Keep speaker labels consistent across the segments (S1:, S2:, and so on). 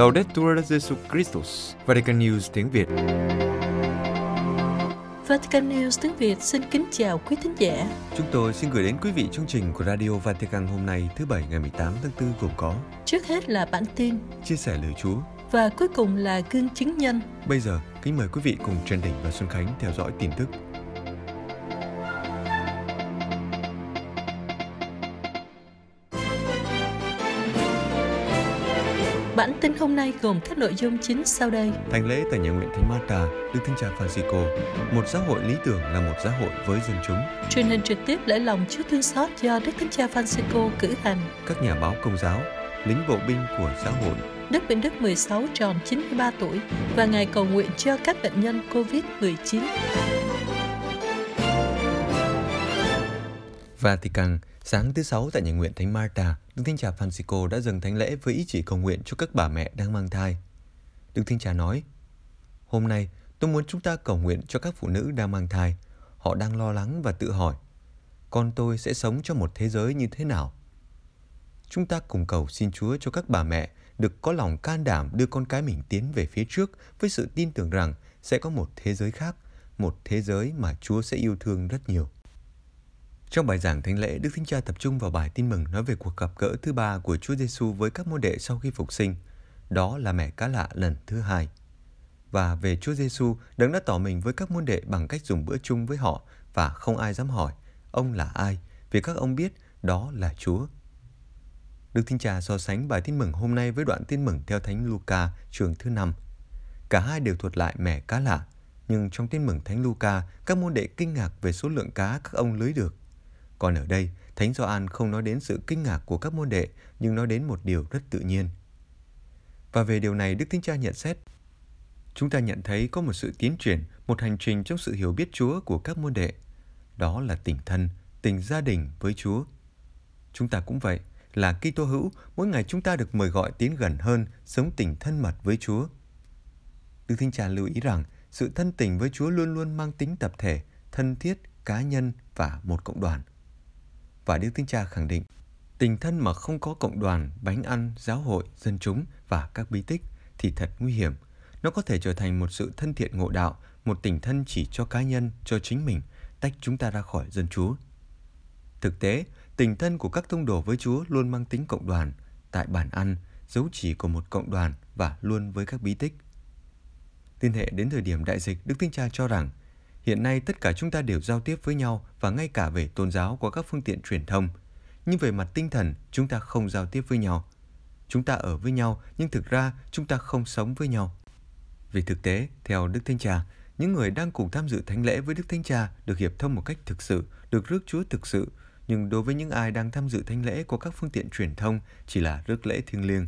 S1: Laudetur Jesus Christus, Vatican News tiếng Việt.
S2: Vatican News tiếng Việt xin kính chào quý thính giả.
S1: Chúng tôi xin gửi đến quý vị chương trình của Radio Vatican hôm nay thứ Bảy ngày 18 tháng 4 gồm có
S2: Trước hết là bản tin
S1: chia sẻ lời Chúa
S2: và cuối cùng là gương chứng nhân.
S1: Bây giờ, kính mời quý vị cùng Trần Đình và Xuân Khánh theo dõi tin tức.
S2: Bản tin hôm nay gồm các nội dung chính sau đây.
S1: Thánh lễ tại nhà nguyện Thánh Marta, Đức Thánh Cha Francisco, một giáo hội lý tưởng là một giáo hội với dân chúng.
S2: Truyền hình trực tiếp lễ lòng Chúa thương xót do Đức Thánh Cha Francisco cử hành.
S1: Các nhà báo công giáo, lính bộ binh của giáo hội.
S2: Đức Bình Đức 16 tròn 93 tuổi và ngày cầu nguyện cho các bệnh nhân COVID-19.
S1: Vatican, sáng thứ Sáu tại nhà nguyện Thánh Marta, Đức Thánh Cha Francisco đã dâng thánh lễ với ý chỉ cầu nguyện cho các bà mẹ đang mang thai. Đức Thánh Cha nói, Hôm nay, tôi muốn chúng ta cầu nguyện cho các phụ nữ đang mang thai. Họ đang lo lắng và tự hỏi, con tôi sẽ sống trong một thế giới như thế nào? Chúng ta cùng cầu xin Chúa cho các bà mẹ được có lòng can đảm đưa con cái mình tiến về phía trước với sự tin tưởng rằng sẽ có một thế giới khác, một thế giới mà Chúa sẽ yêu thương rất nhiều. Trong bài giảng thánh lễ, Đức Thánh Cha tập trung vào bài tin mừng nói về cuộc gặp gỡ thứ ba của Chúa Giêsu với các môn đệ sau khi phục sinh. Đó là mẹ cá lạ lần thứ hai. Và về Chúa Giêsu, đấng đã tỏ mình với các môn đệ bằng cách dùng bữa chung với họ và không ai dám hỏi ông là ai, vì các ông biết đó là Chúa. Đức Thánh Cha so sánh bài tin mừng hôm nay với đoạn tin mừng theo Thánh Luca trường thứ năm. Cả hai đều thuật lại mẻ cá lạ, nhưng trong tin mừng Thánh Luca, các môn đệ kinh ngạc về số lượng cá các ông lưới được. Còn ở đây, Thánh Gioan không nói đến sự kinh ngạc của các môn đệ, nhưng nói đến một điều rất tự nhiên. Và về điều này, Đức Thánh Cha nhận xét, chúng ta nhận thấy có một sự tiến triển, một hành trình trong sự hiểu biết Chúa của các môn đệ. Đó là tình thân, tình gia đình với Chúa. Chúng ta cũng vậy, là Kitô hữu, mỗi ngày chúng ta được mời gọi tiến gần hơn, sống tình thân mật với Chúa. Đức Thánh Cha lưu ý rằng, sự thân tình với Chúa luôn luôn mang tính tập thể, thân thiết, cá nhân và một cộng đoàn và Đức Thánh Cha khẳng định tình thân mà không có cộng đoàn, bánh ăn, giáo hội, dân chúng và các bí tích thì thật nguy hiểm. Nó có thể trở thành một sự thân thiện ngộ đạo, một tình thân chỉ cho cá nhân, cho chính mình, tách chúng ta ra khỏi dân Chúa. Thực tế, tình thân của các tông đồ với Chúa luôn mang tính cộng đoàn, tại bàn ăn, dấu chỉ của một cộng đoàn và luôn với các bí tích. Liên hệ đến thời điểm đại dịch, Đức Thánh Cha cho rằng Hiện nay tất cả chúng ta đều giao tiếp với nhau và ngay cả về tôn giáo qua các phương tiện truyền thông. Nhưng về mặt tinh thần, chúng ta không giao tiếp với nhau. Chúng ta ở với nhau, nhưng thực ra chúng ta không sống với nhau. Vì thực tế, theo Đức Thánh Cha, những người đang cùng tham dự thánh lễ với Đức Thánh Cha được hiệp thông một cách thực sự, được rước Chúa thực sự, nhưng đối với những ai đang tham dự thánh lễ qua các phương tiện truyền thông chỉ là rước lễ thiêng liêng.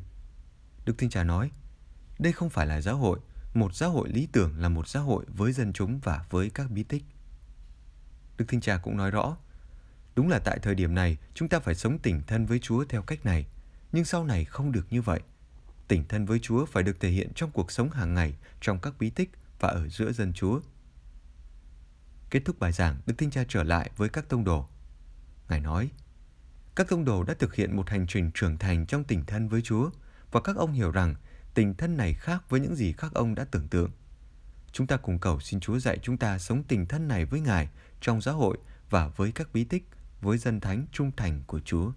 S1: Đức Thánh Cha nói, đây không phải là giáo hội, một xã hội lý tưởng là một xã hội với dân chúng và với các bí tích. Đức Thánh Cha cũng nói rõ, đúng là tại thời điểm này chúng ta phải sống tỉnh thân với Chúa theo cách này, nhưng sau này không được như vậy. Tỉnh thân với Chúa phải được thể hiện trong cuộc sống hàng ngày, trong các bí tích và ở giữa dân Chúa. Kết thúc bài giảng, Đức Thánh Cha trở lại với các tông đồ. Ngài nói, các tông đồ đã thực hiện một hành trình trưởng thành trong tỉnh thân với Chúa và các ông hiểu rằng tình thân này khác với những gì các ông đã tưởng tượng. Chúng ta cùng cầu xin Chúa dạy chúng ta sống tình thân này với Ngài trong giáo hội và với các bí tích, với dân thánh trung thành của Chúa.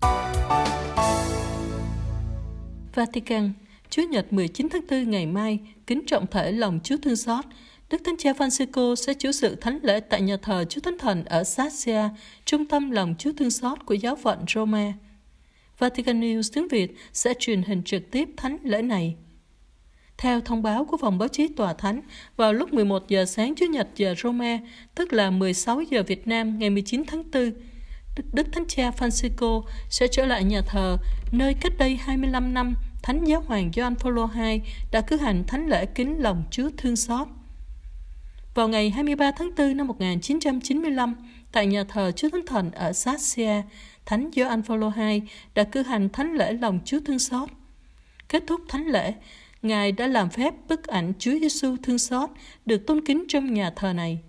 S2: Vatican, Chúa Nhật 19 tháng 4 ngày mai, kính trọng thể lòng Chúa thương xót. Đức Thánh Cha Francisco sẽ chủ sự thánh lễ tại nhà thờ Chúa Thánh Thần ở Sassia, trung tâm lòng Chúa thương xót của giáo phận Roma. Vatican News tiếng Việt sẽ truyền hình trực tiếp thánh lễ này. Theo thông báo của phòng báo chí Tòa Thánh, vào lúc 11 giờ sáng Chủ nhật giờ Roma, tức là 16 giờ Việt Nam ngày 19 tháng 4, Đức Thánh Cha Francisco sẽ trở lại nhà thờ, nơi cách đây 25 năm Thánh Giáo Hoàng Gioan Phaolô II đã cử hành thánh lễ kính lòng Chúa thương xót. Vào ngày 23 tháng 4 năm 1995, tại nhà thờ Chúa Thánh Thần ở Sassia, Thánh Gioan Phaolô II đã cử hành thánh lễ lòng Chúa thương xót. Kết thúc thánh lễ, Ngài đã làm phép bức ảnh Chúa Giêsu thương xót được tôn kính trong nhà thờ này.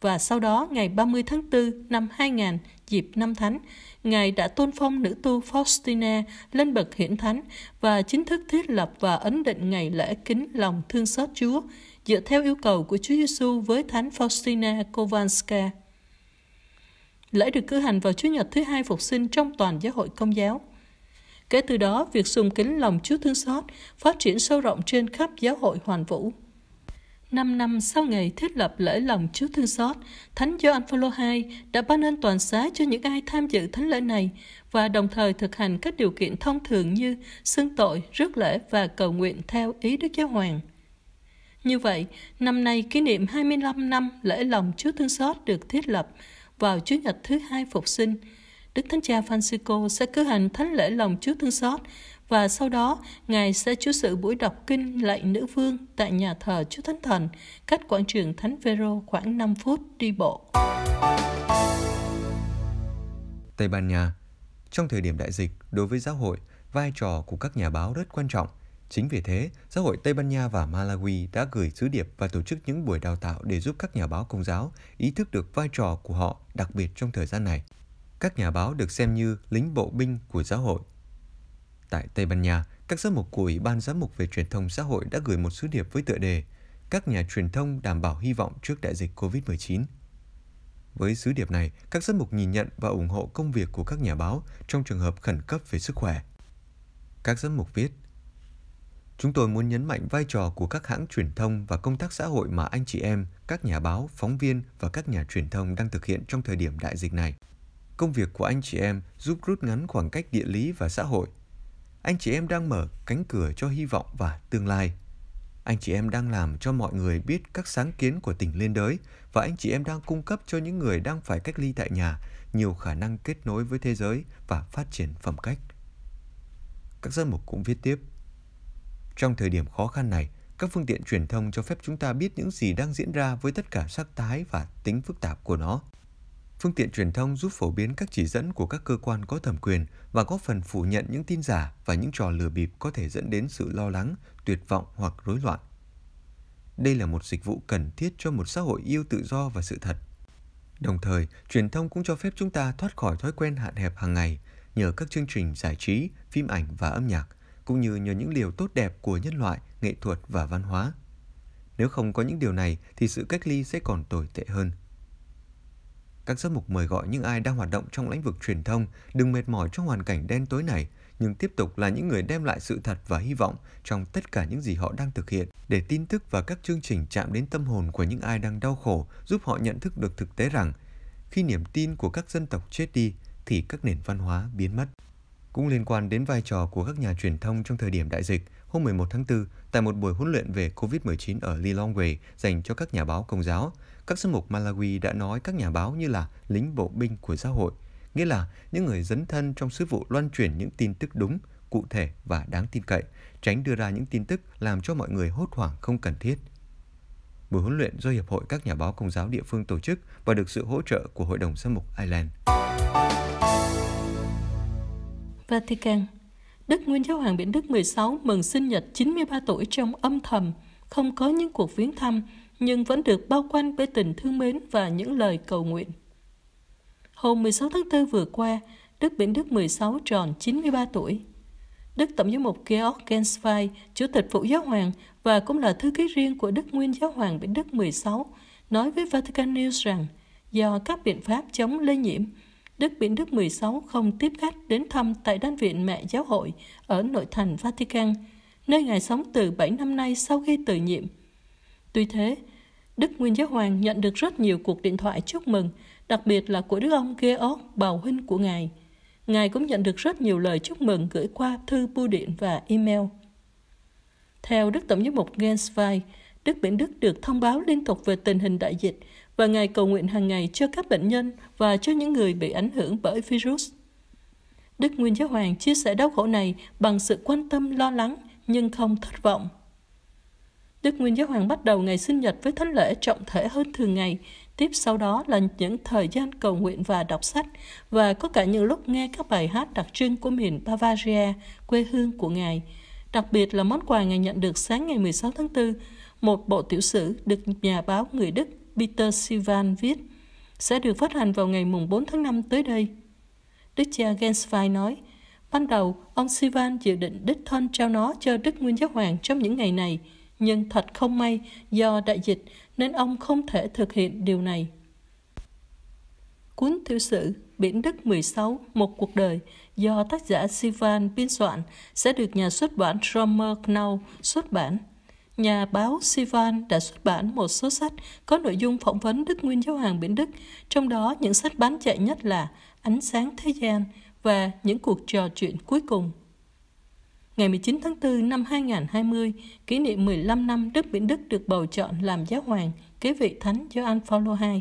S2: và sau đó ngày 30 tháng 4 năm 2000, dịp năm thánh, Ngài đã tôn phong nữ tu Faustina lên bậc hiển thánh và chính thức thiết lập và ấn định ngày lễ kính lòng thương xót Chúa dựa theo yêu cầu của Chúa Giêsu với Thánh Faustina Kowalska. Lễ được cử hành vào Chủ nhật thứ hai phục sinh trong toàn giáo hội công giáo. Kể từ đó, việc sùng kính lòng Chúa thương xót phát triển sâu rộng trên khắp giáo hội hoàn vũ. Năm năm sau ngày thiết lập lễ lòng Chúa thương xót, Thánh Gioan Phaolô II đã ban ơn toàn xá cho những ai tham dự thánh lễ này và đồng thời thực hành các điều kiện thông thường như xưng tội, rước lễ và cầu nguyện theo ý Đức Giáo Hoàng. Như vậy, năm nay kỷ niệm 25 năm lễ lòng Chúa thương xót được thiết lập vào Chúa nhật thứ hai phục sinh. Đức Thánh Cha Francisco sẽ cử hành thánh lễ lòng Chúa thương xót và sau đó Ngài sẽ chủ sự buổi đọc kinh lạy nữ vương tại nhà thờ Chúa Thánh Thần, cách quảng trường Thánh Vero khoảng 5 phút đi bộ.
S1: Tây Ban Nha Trong thời điểm đại dịch, đối với giáo hội, vai trò của các nhà báo rất quan trọng. Chính vì thế, giáo hội Tây Ban Nha và Malawi đã gửi sứ điệp và tổ chức những buổi đào tạo để giúp các nhà báo công giáo ý thức được vai trò của họ, đặc biệt trong thời gian này. Các nhà báo được xem như lính bộ binh của giáo hội Tại Tây Ban Nha, các giám mục của Ủy ban Giám mục về truyền thông xã hội đã gửi một sứ điệp với tựa đề Các nhà truyền thông đảm bảo hy vọng trước đại dịch COVID-19. Với sứ điệp này, các giám mục nhìn nhận và ủng hộ công việc của các nhà báo trong trường hợp khẩn cấp về sức khỏe. Các giám mục viết, Chúng tôi muốn nhấn mạnh vai trò của các hãng truyền thông và công tác xã hội mà anh chị em, các nhà báo, phóng viên và các nhà truyền thông đang thực hiện trong thời điểm đại dịch này. Công việc của anh chị em giúp rút ngắn khoảng cách địa lý và xã hội, anh chị em đang mở cánh cửa cho hy vọng và tương lai. Anh chị em đang làm cho mọi người biết các sáng kiến của tỉnh liên đới và anh chị em đang cung cấp cho những người đang phải cách ly tại nhà nhiều khả năng kết nối với thế giới và phát triển phẩm cách. Các dân mục cũng viết tiếp. Trong thời điểm khó khăn này, các phương tiện truyền thông cho phép chúng ta biết những gì đang diễn ra với tất cả sắc thái và tính phức tạp của nó. Phương tiện truyền thông giúp phổ biến các chỉ dẫn của các cơ quan có thẩm quyền và góp phần phủ nhận những tin giả và những trò lừa bịp có thể dẫn đến sự lo lắng, tuyệt vọng hoặc rối loạn. Đây là một dịch vụ cần thiết cho một xã hội yêu tự do và sự thật. Đồng thời, truyền thông cũng cho phép chúng ta thoát khỏi thói quen hạn hẹp hàng ngày nhờ các chương trình giải trí, phim ảnh và âm nhạc, cũng như nhờ những điều tốt đẹp của nhân loại, nghệ thuật và văn hóa. Nếu không có những điều này thì sự cách ly sẽ còn tồi tệ hơn. Các giám mục mời gọi những ai đang hoạt động trong lĩnh vực truyền thông đừng mệt mỏi trong hoàn cảnh đen tối này, nhưng tiếp tục là những người đem lại sự thật và hy vọng trong tất cả những gì họ đang thực hiện để tin tức và các chương trình chạm đến tâm hồn của những ai đang đau khổ, giúp họ nhận thức được thực tế rằng khi niềm tin của các dân tộc chết đi thì các nền văn hóa biến mất. Cũng liên quan đến vai trò của các nhà truyền thông trong thời điểm đại dịch, hôm 11 tháng 4, tại một buổi huấn luyện về COVID-19 ở Lilongwe dành cho các nhà báo công giáo, các giám mục Malawi đã nói các nhà báo như là lính bộ binh của xã hội, nghĩa là những người dấn thân trong sứ vụ loan truyền những tin tức đúng, cụ thể và đáng tin cậy, tránh đưa ra những tin tức làm cho mọi người hốt hoảng không cần thiết. Buổi huấn luyện do Hiệp hội các nhà báo công giáo địa phương tổ chức và được sự hỗ trợ của Hội đồng giám mục Ireland.
S2: Vatican Đức Nguyên Giáo hoàng Biển Đức 16 mừng sinh nhật 93 tuổi trong âm thầm, không có những cuộc viếng thăm, nhưng vẫn được bao quanh bởi tình thương mến và những lời cầu nguyện. Hôm 16 tháng 4 vừa qua, Đức Biển Đức 16 tròn 93 tuổi. Đức Tổng giám mục Georg Genswein, Chủ tịch Phụ Giáo hoàng và cũng là thư ký riêng của Đức Nguyên Giáo hoàng Biển Đức 16, nói với Vatican News rằng do các biện pháp chống lây nhiễm, Đức Biển Đức 16 không tiếp khách đến thăm tại Đan viện Mẹ Giáo hội ở nội thành Vatican, nơi Ngài sống từ 7 năm nay sau khi từ nhiệm. Tuy thế, Đức Nguyên Giáo Hoàng nhận được rất nhiều cuộc điện thoại chúc mừng, đặc biệt là của Đức ông Georg, bào huynh của Ngài. Ngài cũng nhận được rất nhiều lời chúc mừng gửi qua thư bưu điện và email. Theo Đức Tổng giám mục Genswein, Đức Biển Đức được thông báo liên tục về tình hình đại dịch và Ngài cầu nguyện hàng ngày cho các bệnh nhân và cho những người bị ảnh hưởng bởi virus. Đức Nguyên Giáo Hoàng chia sẻ đau khổ này bằng sự quan tâm lo lắng nhưng không thất vọng. Đức Nguyên Giáo Hoàng bắt đầu ngày sinh nhật với thánh lễ trọng thể hơn thường ngày, tiếp sau đó là những thời gian cầu nguyện và đọc sách, và có cả những lúc nghe các bài hát đặc trưng của miền Bavaria, quê hương của Ngài. Đặc biệt là món quà Ngài nhận được sáng ngày 16 tháng 4, một bộ tiểu sử được nhà báo người Đức Peter Sivan viết, sẽ được phát hành vào ngày mùng 4 tháng 5 tới đây. Đức cha Genswein nói, ban đầu ông Sivan dự định đích thân trao nó cho Đức Nguyên Giáo Hoàng trong những ngày này, nhưng thật không may do đại dịch nên ông không thể thực hiện điều này. Cuốn tiểu sử Biển Đức 16, Một cuộc đời do tác giả Sivan biên soạn sẽ được nhà xuất bản Romer Knau xuất bản. Nhà báo Sivan đã xuất bản một số sách có nội dung phỏng vấn Đức Nguyên Giáo hoàng Biển Đức, trong đó những sách bán chạy nhất là Ánh sáng thế gian và những cuộc trò chuyện cuối cùng. Ngày 19 tháng 4 năm 2020, kỷ niệm 15 năm Đức Biển Đức được bầu chọn làm giáo hoàng, kế vị thánh Gioan Phaolô II.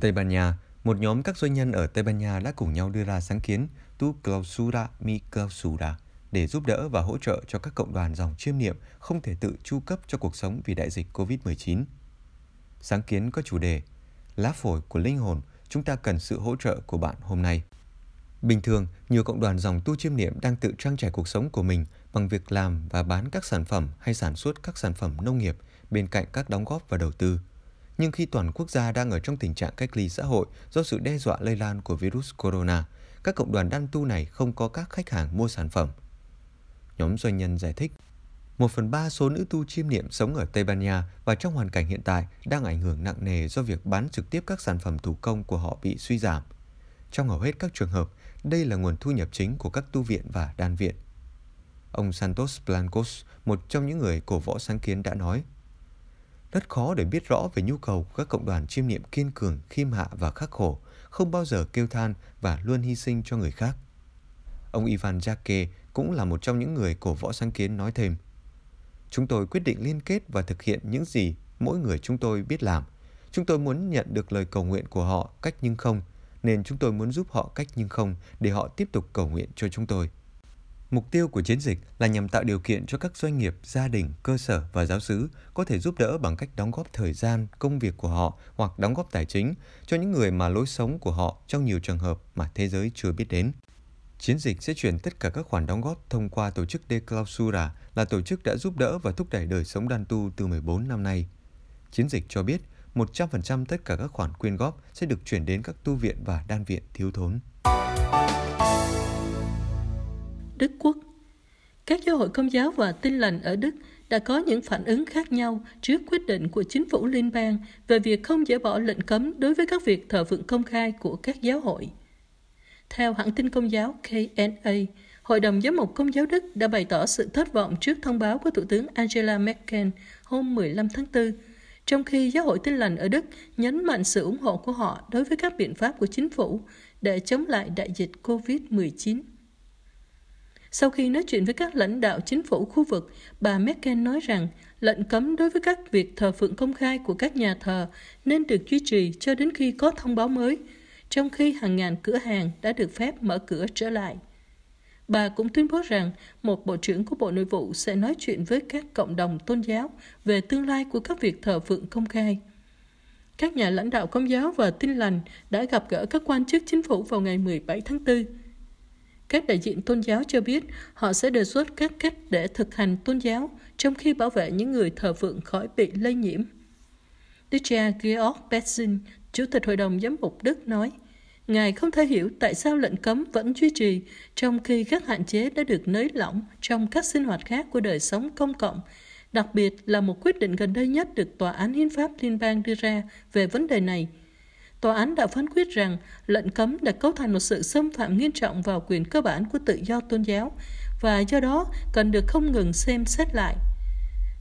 S1: Tây Ban Nha, một nhóm các doanh nhân ở Tây Ban Nha đã cùng nhau đưa ra sáng kiến Tu Clausura Mi Clausura để giúp đỡ và hỗ trợ cho các cộng đoàn dòng chiêm niệm không thể tự chu cấp cho cuộc sống vì đại dịch COVID-19. Sáng kiến có chủ đề Lá phổi của linh hồn, chúng ta cần sự hỗ trợ của bạn hôm nay. Bình thường, nhiều cộng đoàn dòng tu chiêm niệm đang tự trang trải cuộc sống của mình bằng việc làm và bán các sản phẩm hay sản xuất các sản phẩm nông nghiệp bên cạnh các đóng góp và đầu tư. Nhưng khi toàn quốc gia đang ở trong tình trạng cách ly xã hội do sự đe dọa lây lan của virus corona, các cộng đoàn đan tu này không có các khách hàng mua sản phẩm. Nhóm doanh nhân giải thích, một phần ba số nữ tu chiêm niệm sống ở Tây Ban Nha và trong hoàn cảnh hiện tại đang ảnh hưởng nặng nề do việc bán trực tiếp các sản phẩm thủ công của họ bị suy giảm. Trong hầu hết các trường hợp, đây là nguồn thu nhập chính của các tu viện và đan viện. Ông Santos Blancos, một trong những người cổ võ sáng kiến đã nói, rất khó để biết rõ về nhu cầu của các cộng đoàn chiêm niệm kiên cường, khiêm hạ và khắc khổ, không bao giờ kêu than và luôn hy sinh cho người khác. Ông Ivan Jake cũng là một trong những người cổ võ sáng kiến nói thêm. Chúng tôi quyết định liên kết và thực hiện những gì mỗi người chúng tôi biết làm. Chúng tôi muốn nhận được lời cầu nguyện của họ cách nhưng không, nên chúng tôi muốn giúp họ cách nhưng không để họ tiếp tục cầu nguyện cho chúng tôi. Mục tiêu của chiến dịch là nhằm tạo điều kiện cho các doanh nghiệp, gia đình, cơ sở và giáo sứ có thể giúp đỡ bằng cách đóng góp thời gian, công việc của họ hoặc đóng góp tài chính cho những người mà lối sống của họ trong nhiều trường hợp mà thế giới chưa biết đến. Chiến dịch sẽ chuyển tất cả các khoản đóng góp thông qua tổ chức De Clausura là tổ chức đã giúp đỡ và thúc đẩy đời sống đan tu từ 14 năm nay. Chiến dịch cho biết 100% tất cả các khoản quyên góp sẽ được chuyển đến các tu viện và đan viện thiếu thốn.
S2: Đức Quốc Các giáo hội công giáo và tin lành ở Đức đã có những phản ứng khác nhau trước quyết định của chính phủ liên bang về việc không dỡ bỏ lệnh cấm đối với các việc thờ phượng công khai của các giáo hội. Theo hãng tin công giáo KNA, Hội đồng Giám mục Công giáo Đức đã bày tỏ sự thất vọng trước thông báo của Thủ tướng Angela Merkel hôm 15 tháng 4, trong khi Giáo hội Tin lành ở Đức nhấn mạnh sự ủng hộ của họ đối với các biện pháp của chính phủ để chống lại đại dịch COVID-19. Sau khi nói chuyện với các lãnh đạo chính phủ khu vực, bà Merkel nói rằng lệnh cấm đối với các việc thờ phượng công khai của các nhà thờ nên được duy trì cho đến khi có thông báo mới, trong khi hàng ngàn cửa hàng đã được phép mở cửa trở lại. Bà cũng tuyên bố rằng một bộ trưởng của Bộ Nội vụ sẽ nói chuyện với các cộng đồng tôn giáo về tương lai của các việc thờ phượng công khai. Các nhà lãnh đạo công giáo và tin lành đã gặp gỡ các quan chức chính phủ vào ngày 17 tháng 4 các đại diện tôn giáo cho biết họ sẽ đề xuất các cách để thực hành tôn giáo trong khi bảo vệ những người thờ phượng khỏi bị lây nhiễm. Đức cha Georg Betzin, Chủ tịch Hội đồng Giám mục Đức nói, Ngài không thể hiểu tại sao lệnh cấm vẫn duy trì trong khi các hạn chế đã được nới lỏng trong các sinh hoạt khác của đời sống công cộng, đặc biệt là một quyết định gần đây nhất được Tòa án Hiến pháp Liên bang đưa ra về vấn đề này – Tòa án đã phán quyết rằng lệnh cấm đã cấu thành một sự xâm phạm nghiêm trọng vào quyền cơ bản của tự do tôn giáo và do đó cần được không ngừng xem xét lại.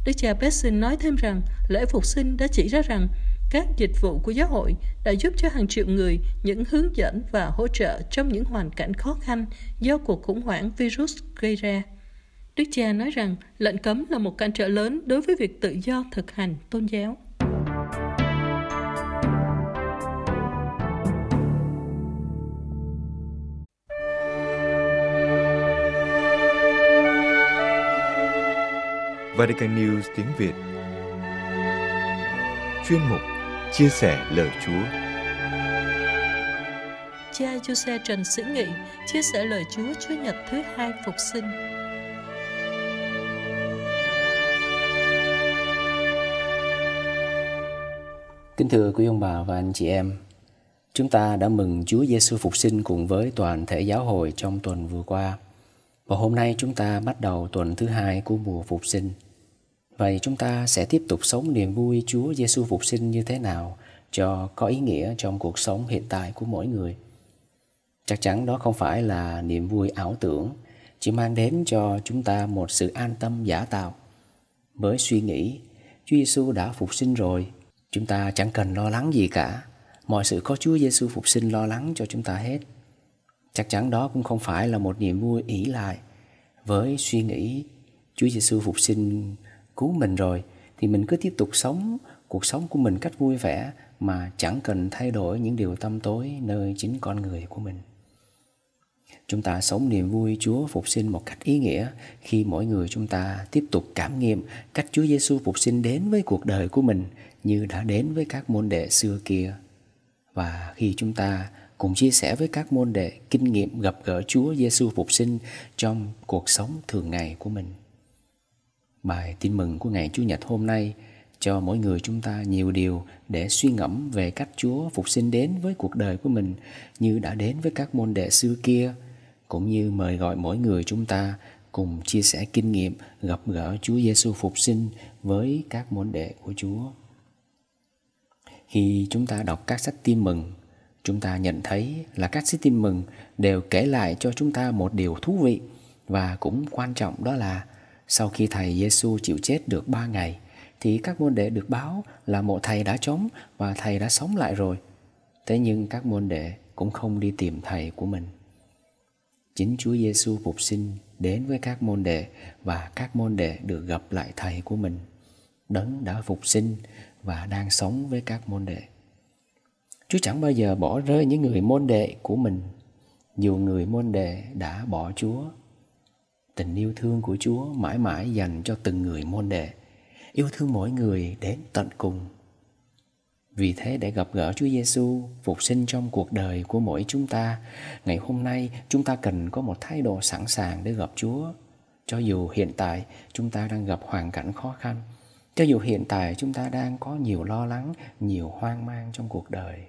S2: Đức cha Bessin nói thêm rằng lễ phục sinh đã chỉ ra rằng các dịch vụ của giáo hội đã giúp cho hàng triệu người, những hướng dẫn và hỗ trợ trong những hoàn cảnh khó khăn do cuộc khủng hoảng virus gây ra. Đức cha nói rằng, lệnh cấm là một cản trở lớn đối với việc tự do thực hành tôn giáo.
S1: Vatican News tiếng Việt Chuyên mục Chia sẻ lời Chúa
S2: Cha Giuse Trần Sĩ Nghị chia sẻ lời Chúa Chúa Nhật thứ hai phục sinh
S3: Kính thưa quý ông bà và anh chị em, chúng ta đã mừng Chúa Giêsu phục sinh cùng với toàn thể giáo hội trong tuần vừa qua. Và hôm nay chúng ta bắt đầu tuần thứ hai của mùa phục sinh. Vậy chúng ta sẽ tiếp tục sống niềm vui Chúa Giêsu phục sinh như thế nào cho có ý nghĩa trong cuộc sống hiện tại của mỗi người? Chắc chắn đó không phải là niềm vui ảo tưởng, chỉ mang đến cho chúng ta một sự an tâm giả tạo. Với suy nghĩ, Chúa Giêsu đã phục sinh rồi, chúng ta chẳng cần lo lắng gì cả. Mọi sự có Chúa Giêsu phục sinh lo lắng cho chúng ta hết. Chắc chắn đó cũng không phải là một niềm vui ỷ lại. Với suy nghĩ Chúa Giêsu phục sinh cứu mình rồi, thì mình cứ tiếp tục sống cuộc sống của mình cách vui vẻ mà chẳng cần thay đổi những điều tâm tối nơi chính con người của mình. Chúng ta sống niềm vui Chúa phục sinh một cách ý nghĩa khi mỗi người chúng ta tiếp tục cảm nghiệm cách Chúa Giêsu phục sinh đến với cuộc đời của mình như đã đến với các môn đệ xưa kia. Và khi chúng ta cùng chia sẻ với các môn đệ kinh nghiệm gặp gỡ Chúa Giêsu phục sinh trong cuộc sống thường ngày của mình. Bài tin mừng của ngày Chủ nhật hôm nay cho mỗi người chúng ta nhiều điều để suy ngẫm về cách Chúa phục sinh đến với cuộc đời của mình như đã đến với các môn đệ xưa kia – cũng như mời gọi mỗi người chúng ta cùng chia sẻ kinh nghiệm gặp gỡ Chúa Giêsu phục sinh với các môn đệ của Chúa. Khi chúng ta đọc các sách tin mừng, chúng ta nhận thấy là các sách tin mừng đều kể lại cho chúng ta một điều thú vị và cũng quan trọng đó là sau khi thầy Giêsu chịu chết được ba ngày, thì các môn đệ được báo là mộ thầy đã trống và thầy đã sống lại rồi. Thế nhưng các môn đệ cũng không đi tìm thầy của mình. Chính Chúa Giêsu phục sinh đến với các môn đệ và các môn đệ được gặp lại thầy của mình. Đấng đã phục sinh và đang sống với các môn đệ. Chúa chẳng bao giờ bỏ rơi những người môn đệ của mình. Dù người môn đệ đã bỏ Chúa tình yêu thương của Chúa mãi mãi dành cho từng người môn đệ yêu thương mỗi người đến tận cùng vì thế để gặp gỡ Chúa Giêsu phục sinh trong cuộc đời của mỗi chúng ta, ngày hôm nay chúng ta cần có một thái độ sẵn sàng để gặp Chúa. Cho dù hiện tại chúng ta đang gặp hoàn cảnh khó khăn, cho dù hiện tại chúng ta đang có nhiều lo lắng, nhiều hoang mang trong cuộc đời.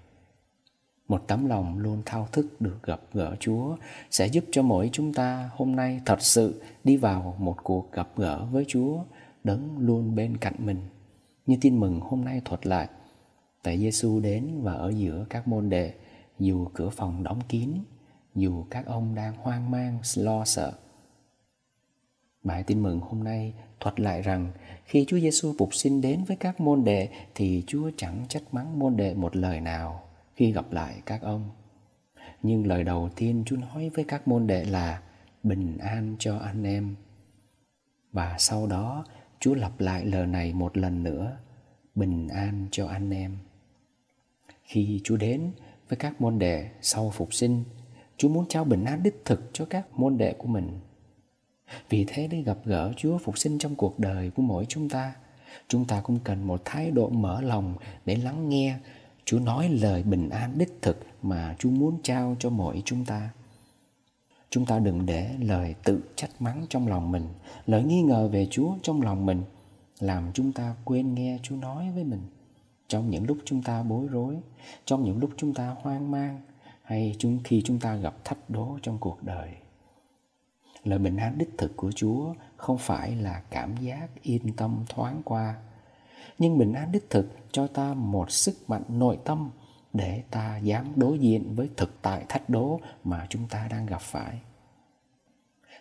S3: Một tấm lòng luôn thao thức được gặp gỡ Chúa sẽ giúp cho mỗi chúng ta hôm nay thật sự đi vào một cuộc gặp gỡ với Chúa, đấng luôn bên cạnh mình. Như tin mừng hôm nay thuật lại, Tại Giêsu đến và ở giữa các môn đệ, dù cửa phòng đóng kín, dù các ông đang hoang mang, lo sợ. Bài tin mừng hôm nay thuật lại rằng khi Chúa Giêsu phục sinh đến với các môn đệ thì Chúa chẳng trách mắng môn đệ một lời nào khi gặp lại các ông. Nhưng lời đầu tiên Chúa nói với các môn đệ là bình an cho anh em. Và sau đó Chúa lặp lại lời này một lần nữa, bình an cho anh em. Khi Chúa đến với các môn đệ sau phục sinh, Chúa muốn trao bình an đích thực cho các môn đệ của mình. Vì thế để gặp gỡ Chúa phục sinh trong cuộc đời của mỗi chúng ta, chúng ta cũng cần một thái độ mở lòng để lắng nghe Chúa nói lời bình an đích thực mà Chúa muốn trao cho mỗi chúng ta. Chúng ta đừng để lời tự trách mắng trong lòng mình, lời nghi ngờ về Chúa trong lòng mình làm chúng ta quên nghe Chúa nói với mình trong những lúc chúng ta bối rối trong những lúc chúng ta hoang mang hay chúng khi chúng ta gặp thách đố trong cuộc đời lời bình an đích thực của chúa không phải là cảm giác yên tâm thoáng qua nhưng bình an đích thực cho ta một sức mạnh nội tâm để ta dám đối diện với thực tại thách đố mà chúng ta đang gặp phải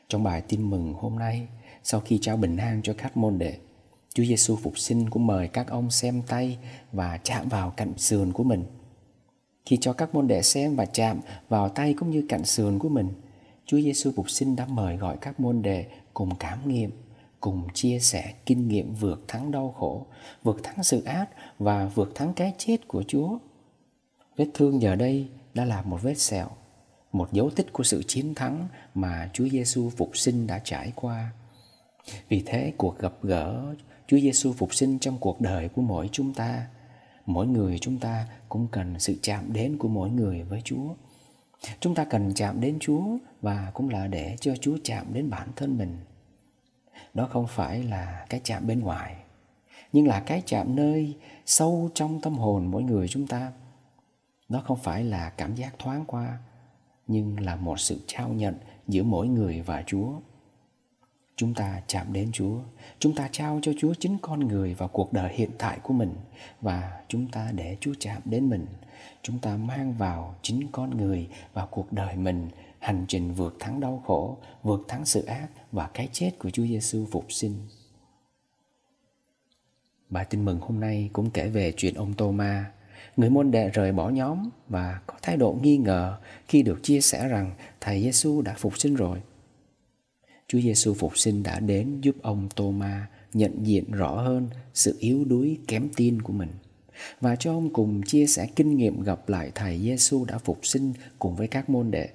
S3: trong bài tin mừng hôm nay sau khi trao bình an cho các môn đệ Chúa Giêsu phục sinh cũng mời các ông xem tay và chạm vào cạnh sườn của mình. Khi cho các môn đệ xem và chạm vào tay cũng như cạnh sườn của mình, Chúa Giêsu phục sinh đã mời gọi các môn đệ cùng cảm nghiệm, cùng chia sẻ kinh nghiệm vượt thắng đau khổ, vượt thắng sự ác và vượt thắng cái chết của Chúa. Vết thương giờ đây đã là một vết sẹo, một dấu tích của sự chiến thắng mà Chúa Giêsu phục sinh đã trải qua. Vì thế cuộc gặp gỡ Chúa Giêsu phục sinh trong cuộc đời của mỗi chúng ta. Mỗi người chúng ta cũng cần sự chạm đến của mỗi người với Chúa. Chúng ta cần chạm đến Chúa và cũng là để cho Chúa chạm đến bản thân mình. Đó không phải là cái chạm bên ngoài. nhưng là cái chạm nơi sâu trong tâm hồn mỗi người chúng ta nó không phải là cảm giác thoáng qua, nhưng là một sự trao nhận giữa mỗi người và chúa chúng ta chạm đến chúa, chúng ta trao cho chúa chính con người và cuộc đời hiện tại của mình, và chúng ta để chúa chạm đến mình chúng ta mang vào chính con người và cuộc đời mình hành trình vượt thắng đau khổ, vượt thắng sự ác và cái chết của chúa giêsu phục sinh. Bài tin mừng hôm nay cũng kể về chuyện ông tô ma người môn đệ rời bỏ nhóm và có thái độ nghi ngờ khi được chia sẻ rằng thầy Giêsu đã phục sinh rồi. Chúa Giêsu phục sinh đã đến giúp ông Tô-ma nhận diện rõ hơn sự yếu đuối kém tin của mình và cho ông cùng chia sẻ kinh nghiệm gặp lại thầy Giêsu đã phục sinh cùng với các môn đệ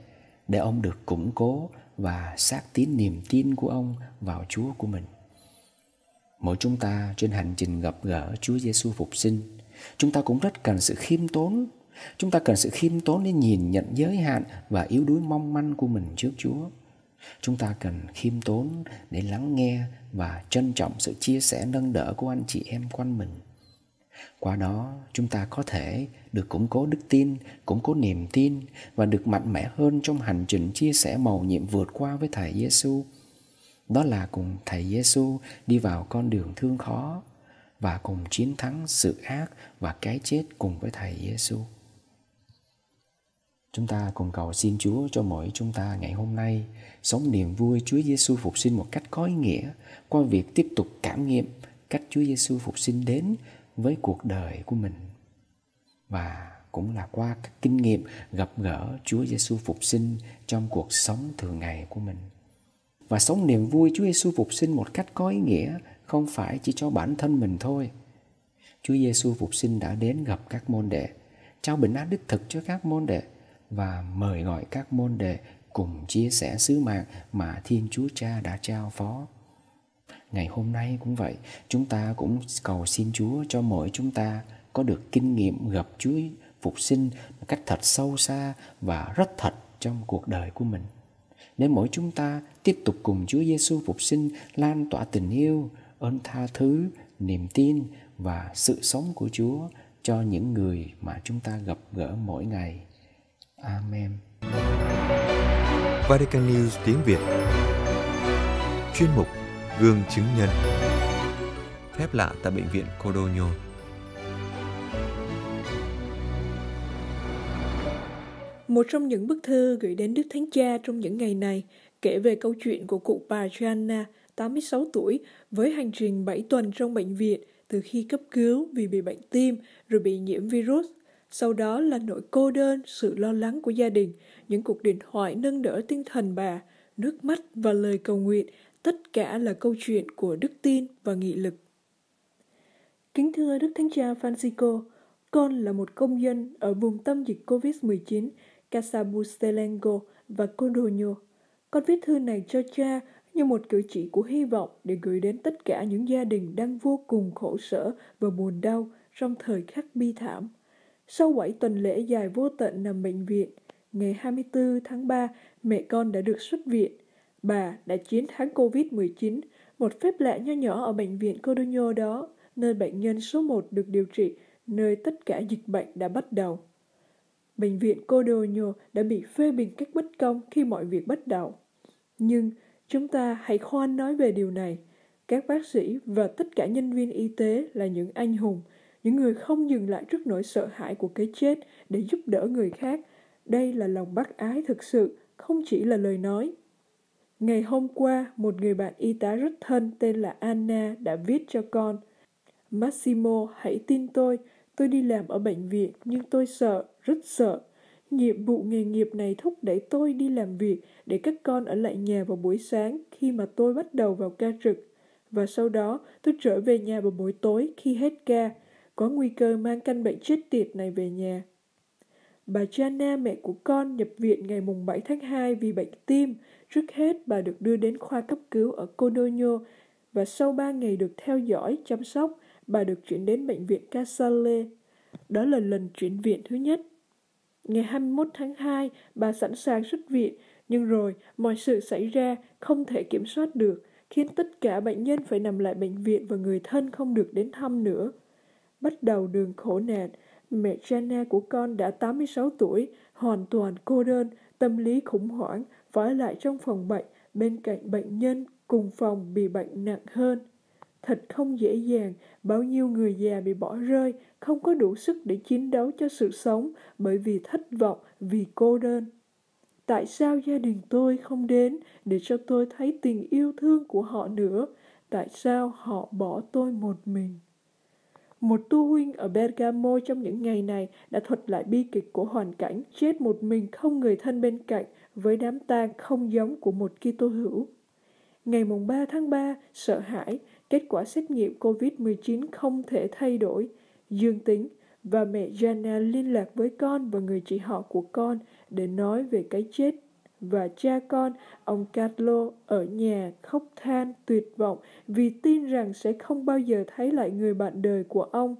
S3: để ông được củng cố và xác tín niềm tin của ông vào Chúa của mình. Mỗi chúng ta trên hành trình gặp gỡ Chúa Giêsu phục sinh, chúng ta cũng rất cần sự khiêm tốn. Chúng ta cần sự khiêm tốn để nhìn nhận giới hạn và yếu đuối mong manh của mình trước Chúa chúng ta cần khiêm tốn để lắng nghe và trân trọng sự chia sẻ nâng đỡ của anh chị em quanh mình qua đó, chúng ta có thể được củng cố đức tin, củng cố niềm tin và được mạnh mẽ hơn trong hành trình chia sẻ màu nhiệm vượt qua với thầy giêsu đó là cùng thầy giêsu đi vào con đường thương khó và cùng chiến thắng sự ác và cái chết cùng với thầy giêsu Chúng ta cùng cầu xin Chúa cho mỗi chúng ta ngày hôm nay sống niềm vui Chúa Giêsu phục sinh một cách có ý nghĩa qua việc tiếp tục cảm nghiệm cách Chúa Giêsu phục sinh đến với cuộc đời của mình và cũng là qua các kinh nghiệm gặp gỡ Chúa Giêsu phục sinh trong cuộc sống thường ngày của mình. Và sống niềm vui Chúa Giêsu phục sinh một cách có ý nghĩa không phải chỉ cho bản thân mình thôi. Chúa Giêsu phục sinh đã đến gặp các môn đệ, trao bình an đích thực cho các môn đệ và mời gọi các môn đệ cùng chia sẻ sứ mạng mà Thiên Chúa Cha đã trao phó. Ngày hôm nay cũng vậy, chúng ta cũng cầu xin Chúa cho mỗi chúng ta có được kinh nghiệm gặp Chúa phục sinh một cách thật sâu xa và rất thật trong cuộc đời của mình. Để mỗi chúng ta tiếp tục cùng Chúa Giêsu phục sinh lan tỏa tình yêu, ơn tha thứ, niềm tin và sự sống của Chúa cho những người mà chúng ta gặp gỡ mỗi ngày. Amen.
S1: Vatican News tiếng Việt Chuyên mục Gương chứng nhân. Phép lạ tại Bệnh viện Codogno
S4: Một trong những bức thư gửi đến Đức Thánh Cha trong những ngày này kể về câu chuyện của cụ bà Joanna, 86 tuổi, với hành trình 7 tuần trong bệnh viện từ khi cấp cứu vì bị bệnh tim rồi bị nhiễm virus. Sau đó là nỗi cô đơn, sự lo lắng của gia đình, những cuộc điện thoại nâng đỡ tinh thần bà, nước mắt và lời cầu nguyện, tất cả là câu chuyện của đức tin và nghị lực. Kính thưa Đức Thánh Cha Francisco, con là một công dân ở vùng tâm dịch COVID-19 Casabustelengo và Codogno. Con viết thư này cho cha như một cử chỉ của hy vọng để gửi đến tất cả những gia đình đang vô cùng khổ sở và buồn đau trong thời khắc bi thảm. Sau 7 tuần lễ dài vô tận nằm bệnh viện, ngày 24 tháng 3, mẹ con đã được xuất viện. Bà đã chiến thắng COVID-19, một phép lạ nho nhỏ ở bệnh viện Codogno đó, nơi bệnh nhân số 1 được điều trị, nơi tất cả dịch bệnh đã bắt đầu. Bệnh viện Codogno đã bị phê bình cách bất công khi mọi việc bắt đầu. Nhưng chúng ta hãy khoan nói về điều này. Các bác sĩ và tất cả nhân viên y tế là những anh hùng, những người không dừng lại trước nỗi sợ hãi của cái chết để giúp đỡ người khác. Đây là lòng bác ái thực sự, không chỉ là lời nói. Ngày hôm qua, một người bạn y tá rất thân tên là Anna đã viết cho con. Massimo, hãy tin tôi, tôi đi làm ở bệnh viện nhưng tôi sợ, rất sợ. Nhiệm vụ nghề nghiệp này thúc đẩy tôi đi làm việc để các con ở lại nhà vào buổi sáng khi mà tôi bắt đầu vào ca trực. Và sau đó tôi trở về nhà vào buổi tối khi hết ca có nguy cơ mang căn bệnh chết tiệt này về nhà. Bà Jana, mẹ của con, nhập viện ngày mùng 7 tháng 2 vì bệnh tim. Trước hết, bà được đưa đến khoa cấp cứu ở Codogno và sau 3 ngày được theo dõi, chăm sóc, bà được chuyển đến bệnh viện Casale. Đó là lần chuyển viện thứ nhất. Ngày 21 tháng 2, bà sẵn sàng xuất viện, nhưng rồi mọi sự xảy ra không thể kiểm soát được khiến tất cả bệnh nhân phải nằm lại bệnh viện và người thân không được đến thăm nữa. Bắt đầu đường khổ nạn, mẹ Jana của con đã 86 tuổi, hoàn toàn cô đơn, tâm lý khủng hoảng, phải lại trong phòng bệnh, bên cạnh bệnh nhân cùng phòng bị bệnh nặng hơn. Thật không dễ dàng, bao nhiêu người già bị bỏ rơi, không có đủ sức để chiến đấu cho sự sống bởi vì thất vọng, vì cô đơn. Tại sao gia đình tôi không đến để cho tôi thấy tình yêu thương của họ nữa? Tại sao họ bỏ tôi một mình? Một tu huynh ở Bergamo trong những ngày này đã thuật lại bi kịch của hoàn cảnh chết một mình không người thân bên cạnh với đám tang không giống của một Kitô hữu. Ngày mùng 3 tháng 3, sợ hãi, kết quả xét nghiệm COVID-19 không thể thay đổi, dương tính, và mẹ Jana liên lạc với con và người chị họ của con để nói về cái chết. Và cha con, ông Carlo, ở nhà khóc than tuyệt vọng vì tin rằng sẽ không bao giờ thấy lại người bạn đời của ông.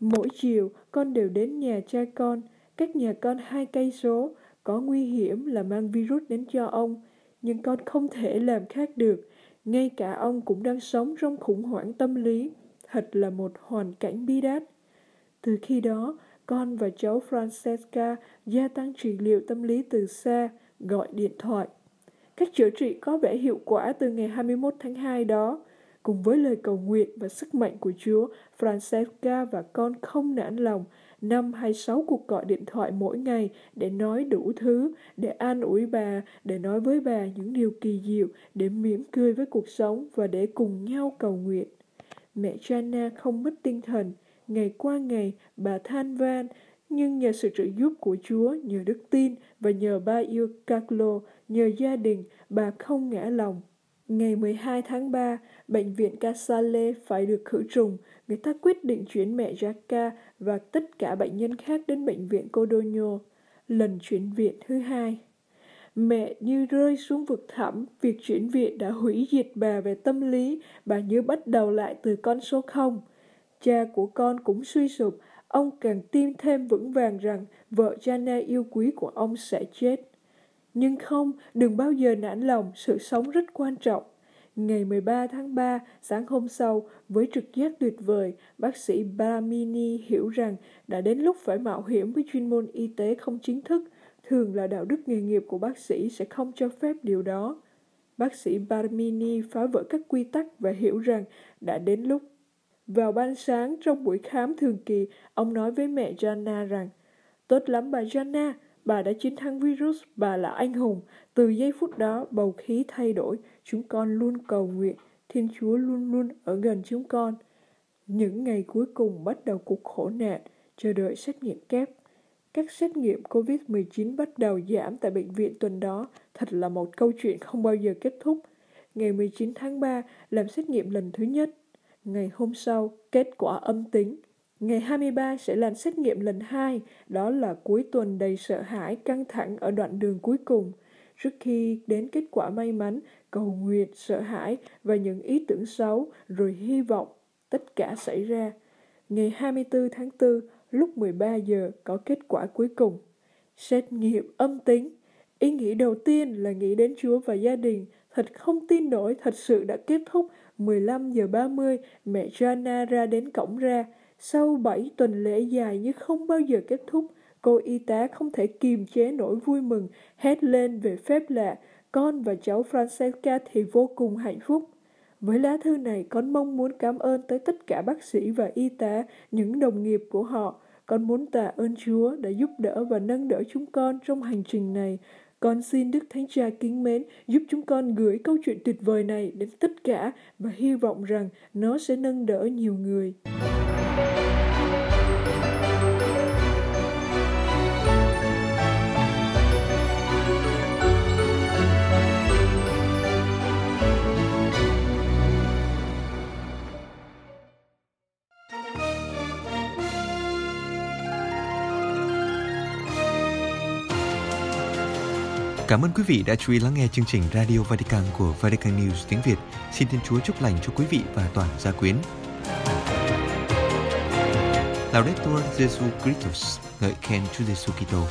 S4: Mỗi chiều, con đều đến nhà cha con, cách nhà con hai cây số, có nguy hiểm là mang virus đến cho ông, nhưng con không thể làm khác được. Ngay cả ông cũng đang sống trong khủng hoảng tâm lý. Thật là một hoàn cảnh bi đát. Từ khi đó, con và cháu Francesca gia tăng trị liệu tâm lý từ xa, gọi điện thoại. Cách chữa trị có vẻ hiệu quả từ ngày 21 tháng 2 đó. Cùng với lời cầu nguyện và sức mạnh của Chúa, Francesca và con không nản lòng, năm hay sáu cuộc gọi điện thoại mỗi ngày để nói đủ thứ, để an ủi bà, để nói với bà những điều kỳ diệu, để mỉm cười với cuộc sống và để cùng nhau cầu nguyện. Mẹ Jana không mất tinh thần. Ngày qua ngày, bà than van, nhưng nhờ sự trợ giúp của Chúa, nhờ đức tin và nhờ ba yêu Carlo, nhờ gia đình, bà không ngã lòng. Ngày 12 tháng 3, bệnh viện Casale phải được khử trùng. Người ta quyết định chuyển mẹ Jacca và tất cả bệnh nhân khác đến bệnh viện Codogno. Lần chuyển viện thứ hai. Mẹ như rơi xuống vực thẳm, việc chuyển viện đã hủy diệt bà về tâm lý, bà như bắt đầu lại từ con số 0. Cha của con cũng suy sụp, ông càng tin thêm vững vàng rằng vợ Jana yêu quý của ông sẽ chết. Nhưng không, đừng bao giờ nản lòng, sự sống rất quan trọng. Ngày 13 tháng 3, sáng hôm sau, với trực giác tuyệt vời, bác sĩ Bramini hiểu rằng đã đến lúc phải mạo hiểm với chuyên môn y tế không chính thức. Thường là đạo đức nghề nghiệp của bác sĩ sẽ không cho phép điều đó. Bác sĩ Barmini phá vỡ các quy tắc và hiểu rằng đã đến lúc. Vào ban sáng trong buổi khám thường kỳ, ông nói với mẹ Jana rằng Tốt lắm bà Jana, Bà đã chiến thắng virus, bà là anh hùng. Từ giây phút đó, bầu khí thay đổi. Chúng con luôn cầu nguyện. Thiên Chúa luôn luôn ở gần chúng con. Những ngày cuối cùng bắt đầu cuộc khổ nạn, chờ đợi xét nghiệm kép. Các xét nghiệm COVID-19 bắt đầu giảm tại bệnh viện tuần đó. Thật là một câu chuyện không bao giờ kết thúc. Ngày 19 tháng 3, làm xét nghiệm lần thứ nhất. Ngày hôm sau, kết quả âm tính. Ngày 23 sẽ làm xét nghiệm lần 2, đó là cuối tuần đầy sợ hãi, căng thẳng ở đoạn đường cuối cùng. Trước khi đến kết quả may mắn, cầu nguyện, sợ hãi và những ý tưởng xấu, rồi hy vọng, tất cả xảy ra. Ngày 24 tháng 4, lúc 13 giờ có kết quả cuối cùng. Xét nghiệm âm tính. Ý nghĩ đầu tiên là nghĩ đến Chúa và gia đình. Thật không tin nổi, thật sự đã kết thúc. 15 giờ 30, mẹ Jana ra đến cổng ra. Sau bảy tuần lễ dài như không bao giờ kết thúc, cô y tá không thể kiềm chế nỗi vui mừng, hét lên về phép lạ. Con và cháu Francesca thì vô cùng hạnh phúc. Với lá thư này, con mong muốn cảm ơn tới tất cả bác sĩ và y tá, những đồng nghiệp của họ. Con muốn tạ ơn Chúa đã giúp đỡ và nâng đỡ chúng con trong hành trình này. Con xin Đức Thánh Cha kính mến, giúp chúng con gửi câu chuyện tuyệt vời này đến tất cả và hy vọng rằng nó sẽ nâng đỡ nhiều người.
S1: Cảm ơn quý vị đã chú ý lắng nghe chương trình Radio Vatican của Vatican News tiếng Việt. Xin Thiên Chúa chúc lành cho quý vị và toàn gia quyến. Laudetur Jesu Christus, ngợi khen Chúa Giêsu Kitô.